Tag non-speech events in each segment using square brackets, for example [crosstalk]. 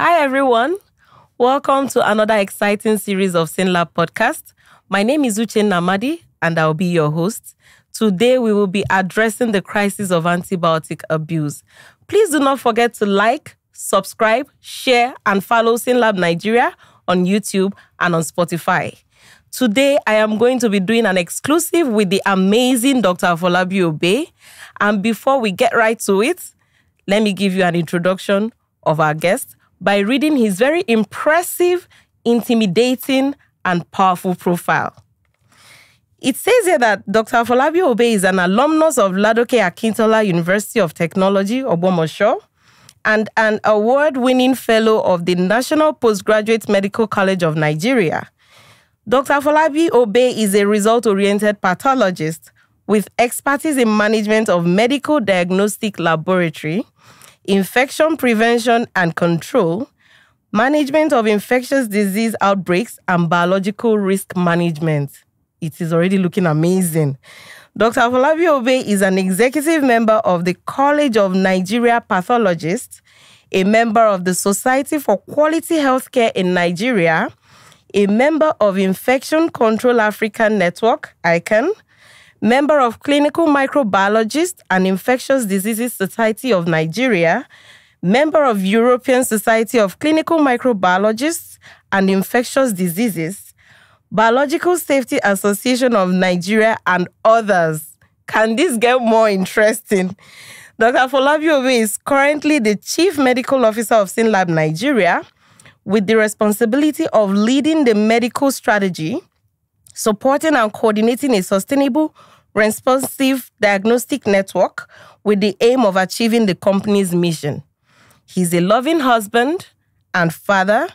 Hi, everyone. Welcome to another exciting series of SynLab podcast. My name is Uchenna Amadi, and I'll be your host. Today, we will be addressing the crisis of antibiotic abuse. Please do not forget to like, subscribe, share, and follow SynLab Nigeria on YouTube and on Spotify. Today, I am going to be doing an exclusive with the amazing Dr. Afolabi Obe. And before we get right to it, let me give you an introduction of our guest by reading his very impressive, intimidating, and powerful profile. It says here that Dr. Afolabi Obe is an alumnus of Ladoke Akintola University of Technology, Ogbomosho, and an award-winning fellow of the National Postgraduate Medical College of Nigeria. Dr. Afolabi Obe is a result-oriented pathologist with expertise in management of medical diagnostic laboratory, infection prevention and control, management of infectious disease outbreaks, and biological risk management. It is already looking amazing. Dr. Afolabi Obe is an executive member of the College of Nigeria Pathologists, a member of the Society for Quality Healthcare in Nigeria, a member of Infection Control African Network, ICAN, member of Clinical Microbiologist and Infectious Diseases Society of Nigeria, member of European Society of Clinical Microbiologists and Infectious Diseases, Biological Safety Association of Nigeria, and others. Can this get more interesting? Dr. Afolabi is currently the Chief Medical Officer of SynLab Nigeria with the responsibility of leading the medical strategy, supporting and coordinating a sustainable, responsive diagnostic network with the aim of achieving the company's mission. He's a loving husband and father,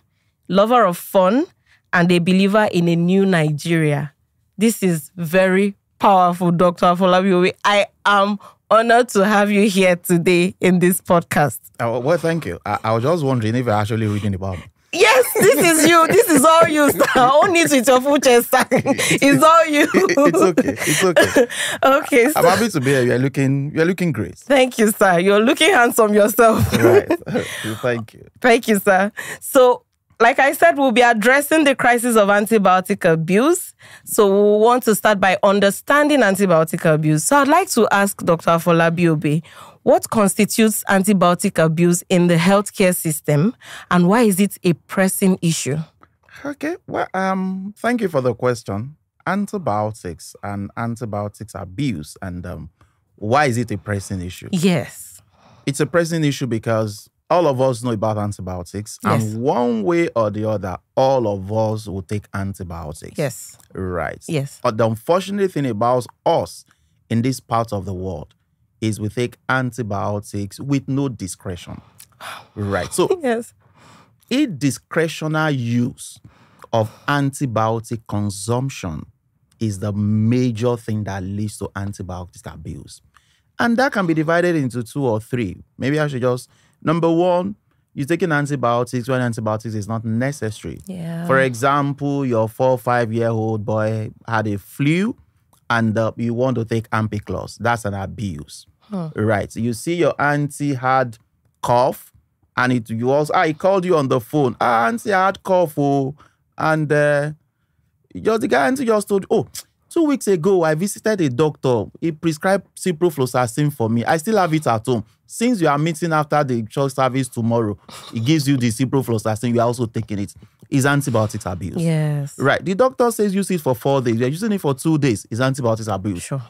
lover of fun, and a believer in a new Nigeria. This is very powerful, Dr. Afolabi Obe. I am honored to have you here today in this podcast. Uh, well, thank you. I, I was just wondering if you're actually reading the me. Yes, this is you. This is all you, sir. Own it with your full chest, sir. It's all you. it's okay. It's okay. [laughs] okay, I'm happy to be here. You're looking. You're looking great. Thank you, sir. You're looking handsome yourself. Right. [laughs] [laughs] thank you. Thank you, sir. So, like I said, we'll be addressing the crisis of antibiotic abuse. So, we want to start by understanding antibiotic abuse. So, I'd like to ask Dr. Afolabi Obe, what constitutes antibiotic abuse in the healthcare system and why is it a pressing issue? Okay. Well, um, thank you for the question. Antibiotics and antibiotics abuse, and um, why is it a pressing issue? Yes. It's a pressing issue because all of us know about antibiotics, Yes. and one way or the other, all of us will take antibiotics. Yes. Right. Yes. But the unfortunate thing about us in this part of the world is we take antibiotics with no discretion. [sighs] Right. So, Yes. indiscretional use of antibiotic consumption is the major thing that leads to antibiotic abuse. And that can be divided into two or three. Maybe I should just number one, you're taking antibiotics when antibiotics is not necessary. Yeah. For example, your four or five year old boy had a flu and uh, you want to take Ampiclox. That's an abuse. Right. You see your auntie had cough and it you also ah, called you on the phone. Ah, auntie I had cough. Oh, and uh, just the guy auntie just told, oh, two weeks ago I visited a doctor. He prescribed ciprofloxacin for me. I still have it at home. Since you are meeting after the church service tomorrow, it gives you the ciprofloxacin. You are also taking it. Is antibiotics abuse? Yes. Right. The doctor says use it for four days. You're using it for two days. Is antibiotics abuse? Sure.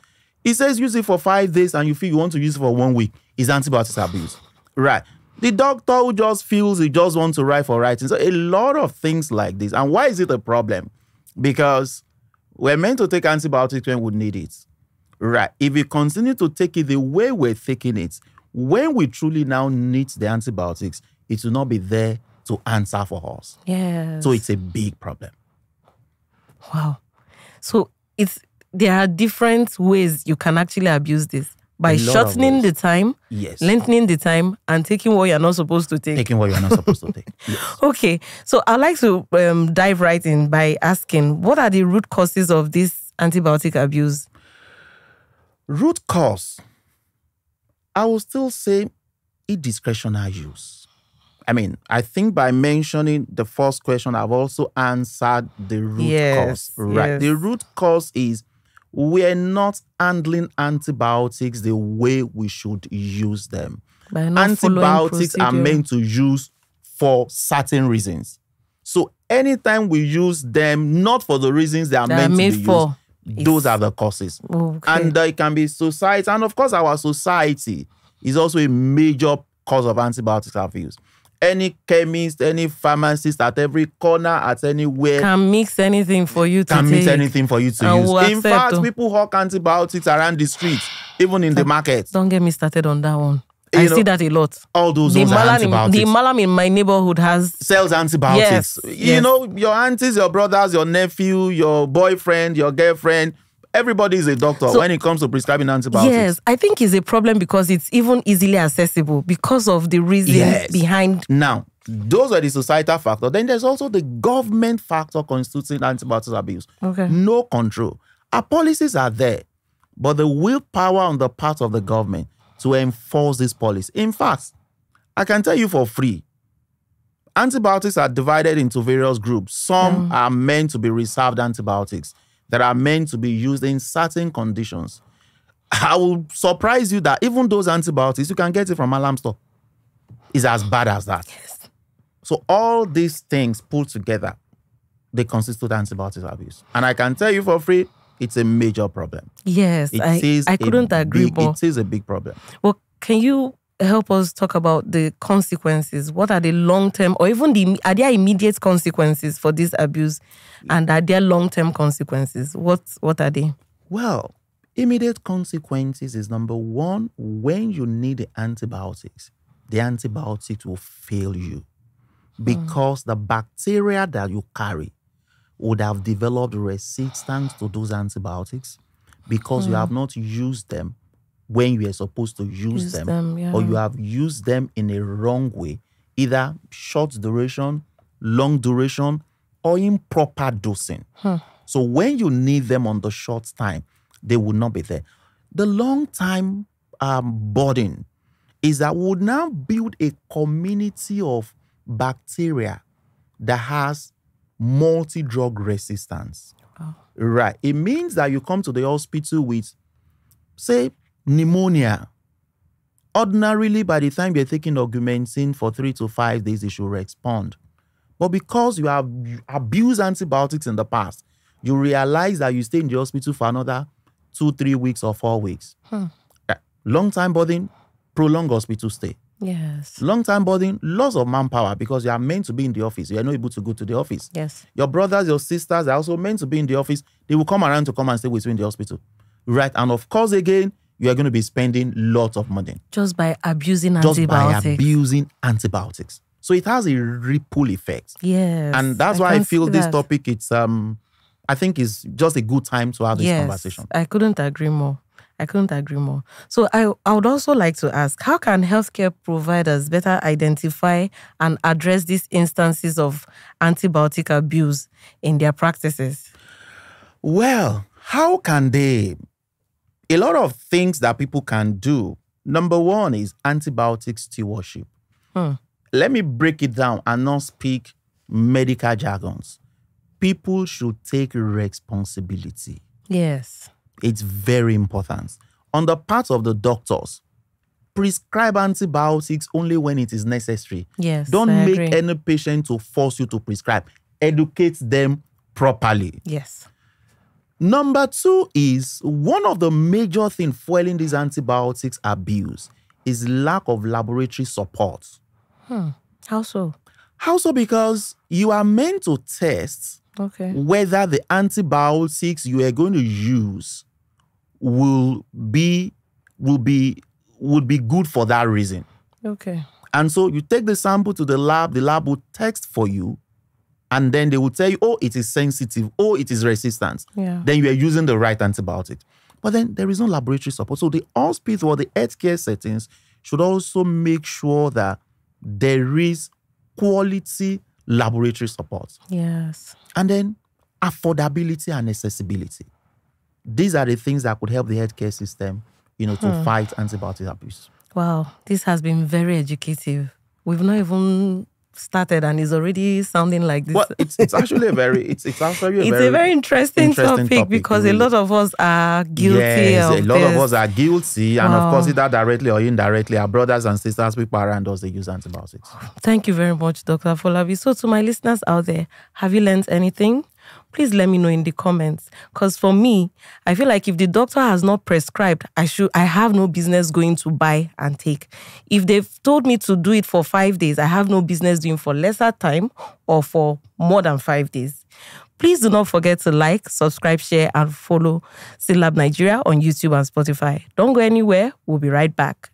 He says use it for five days and you feel you want to use it for one week. Is antibiotics abuse? Right. The doctor who just feels he just wants to write for writing. So a lot of things like this. And why is it a problem? Because we're meant to take antibiotics when we need it. Right. If we continue to take it the way we're taking it, when we truly now need the antibiotics, it will not be there to answer for us. Yeah. So it's a big problem. Wow. So it's there are different ways you can actually abuse this by A lot of shortening the time, Yes. lengthening the time, and taking what you're not supposed to take. Taking what you're not supposed to take. [laughs] Yes. Okay, so I'd like to um, dive right in by asking what are the root causes of this antibiotic abuse? Root cause, I will still say indiscretional use. I mean, I think by mentioning the first question, I've also answered the root Yes, cause. Right. yes. The root cause is we're not handling antibiotics the way we should use them. By not following Antibiotics are meant to use for certain reasons. So anytime we use them not for the reasons they are They are meant made to be for. used, those are the causes. Okay. And uh, it can be society. And of course, our society is also a major cause of antibiotics abuse. Any chemist, any pharmacist at every corner, at anywhere, can mix anything for you to can take. mix anything for you to And use. will In fact, oh. people hawk antibiotics around the streets, even in the market. Don't get me started on that one. I know, see that a lot. All those The are malam, in, antibiotics. the malam in my neighborhood has sells antibiotics. Yes, You yes. know, your aunties, your brothers, your nephew, your boyfriend, your girlfriend, everybody is a doctor So- when it comes to prescribing antibiotics. Yes, I think it's a problem because it's even easily accessible because of the reason Yes. behind. Now, those are the societal factor. Then there's also the government factor constituting antibiotics abuse. Okay. No control. Our policies are there, but the willpower on the part of the government to enforce this policy. In fact, I can tell you for free, antibiotics are divided into various groups. Some mm. are meant to be reserved antibiotics that are meant to be used in certain conditions. I will surprise you that even those antibiotics, you can get it from alarm store. Is as bad as that. Yes. So all these things put together, they constitute antibiotic abuse. And I can tell you for free, it's a major problem. Yes, It I, I couldn't agree big- more. It is a big problem. Well, can you help us talk about the consequences? What are the long term or even the are there immediate consequences for this abuse? And are there long term consequences? What what are they? Well, immediate consequences is number one, when you need the antibiotics, the antibiotics will fail you mm. because the bacteria that you carry would have developed resistance to those antibiotics because you have not used them when you are supposed to use, Use them, them, yeah. or you have used them in a wrong way, either short duration, long duration, or improper dosing. So when you need them on the short time, they will not be there. The long time um, burden is that we would now build a community of bacteria that has multi-drug resistance. Oh. Right. It means that you come to the hospital with, say, pneumonia. Ordinarily, by the time you're taking augmentin for three to five days, it should respond. But because you have abused antibiotics in the past, you realize that you stay in the hospital for another two, three weeks or four weeks. Yeah. Long time burden, prolonged hospital stay. Yes. Long time burden, loss of manpower because you are meant to be in the office. You are not able to go to the office. Yes. Your brothers, your sisters are also meant to be in the office. They will come around to come and stay with you in the hospital. Right. And of course, again, you are going to be spending lots of money Just by abusing antibiotics. just by abusing antibiotics. So it has a ripple effect. yes. And that's why I feel this that. topic, it's um, I think it's just a good time to have this yes, conversation. I couldn't agree more. I couldn't agree more. So I, I would also like to ask, how can healthcare providers better identify and address these instances of antibiotic abuse in their practices? Well, how can they? A lot of things that people can do. Number one is antibiotic stewardship. Hmm. Let me break it down and not speak medical jargons. People should take responsibility. Yes. It's very important. On the part of the doctors, prescribe antibiotics only when it is necessary. Yes. Don't I make agree. any patient to force you to prescribe. Educate them properly. Yes. Number two is one of the major things fueling this antibiotics abuse is lack of laboratory support. Hmm. How so? How so? because you are meant to test Okay. whether the antibiotics you are going to use will be will be would be good for that reason. Okay. And so you take the sample to the lab, the lab will text for you, and then they will tell you, oh, it is sensitive, oh, it is resistant. Yeah. Then you are using the right antibiotic. But then there is no laboratory support. So the hospital or the healthcare settings should also make sure that there is quality laboratory support. Yes. And then affordability and accessibility. These are the things that could help the healthcare system, you know, to hmm. fight antibiotic abuse. Wow. This has been very educative. we've not even started and it's already sounding like this. Well, it's, it's actually a very it's it's actually a it's very a very interesting, interesting topic, topic, because really. a lot of us are guilty yes, a lot this. of us are guilty, and of course, either directly or indirectly, our brothers and sisters, people around us, they use antibiotics. Thank you very much, Dr. Folabi. So, to my listeners out there, have you learned anything? Please let me know in the comments. Because for me, I feel like if the doctor has not prescribed, I should I have no business going to buy and take. If they've told me to do it for five days, I have no business doing for lesser time or for more than five days. Please do not forget to like, subscribe, share, and follow SynLab Nigeria on YouTube and Spotify. Don't go anywhere. We'll be right back.